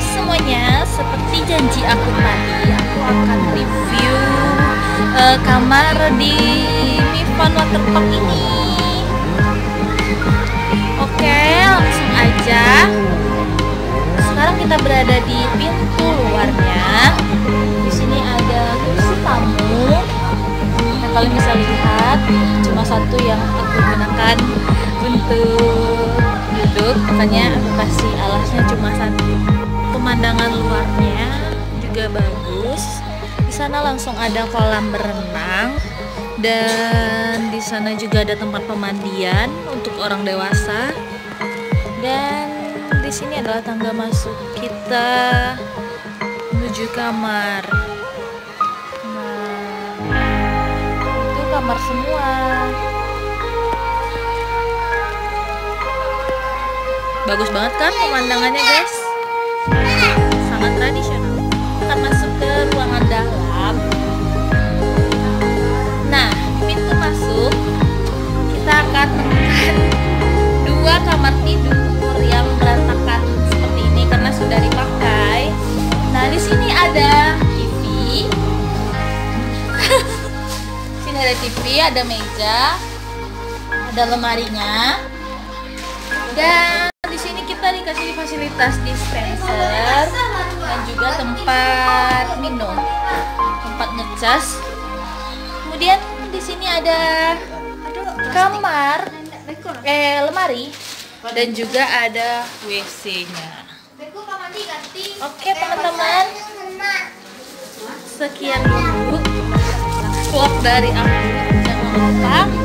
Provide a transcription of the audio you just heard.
semuanya, seperti janji aku tadi, aku akan review uh, kamar di Mifan Waterpark ini. Oke, langsung aja. Sekarang kita berada di pintu luarnya. Di sini ada kursi tamu. Nah, kalian bisa lihat, cuma satu yang aku gunakan untuk duduk. Makanya aku kasih alasnya cuma satu. Pemandangan luarnya juga bagus. Di sana langsung ada kolam berenang dan di sana juga ada tempat pemandian untuk orang dewasa. Dan di sini adalah tangga masuk kita menuju kamar. Nah, itu kamar semua. Bagus banget kan pemandangannya, guys? Sangat tradisional. Kita masuk ke ruangan dalam. Nah, pintu masuk kita akan menemukan dua kamar tidur yang berantakan seperti ini karena sudah dipakai. Nah, di sini ada TV. sini ada TV, ada meja, ada lemarinya. Dan di dikasih fasilitas dispenser dan juga tempat minum, tempat ngecas. Kemudian di sini ada kamar, eh lemari dan juga ada WC-nya. Oke teman-teman, sekian dulu vlog dari aku. Jangan lupa